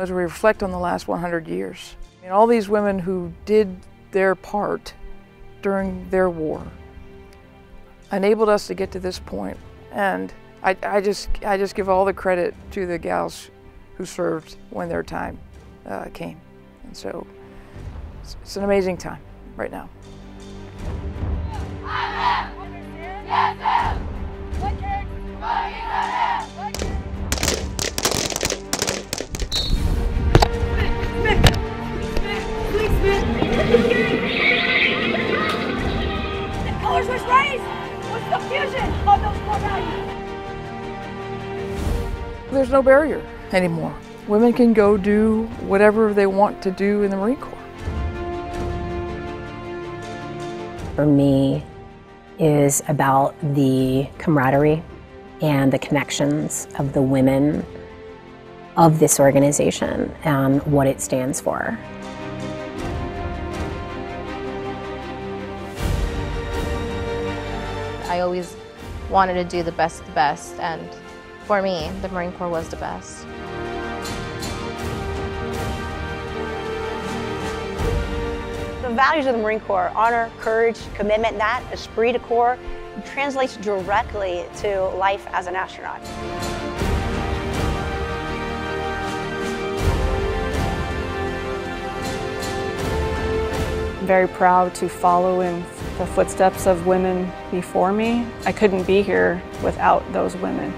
As we reflect on the last 100 years, I mean, all these women who did their part during their war enabled us to get to this point. And I, I, just, I just give all the credit to the gals who served when their time uh, came. And so it's, it's an amazing time right now. The There's no barrier anymore. Women can go do whatever they want to do in the Marine Corps. For me, is about the camaraderie and the connections of the women of this organization and what it stands for. I always wanted to do the best of the best, and for me, the Marine Corps was the best. The values of the Marine Corps, honor, courage, commitment, that esprit de corps, translates directly to life as an astronaut. Very proud to follow in the footsteps of women before me. I couldn't be here without those women.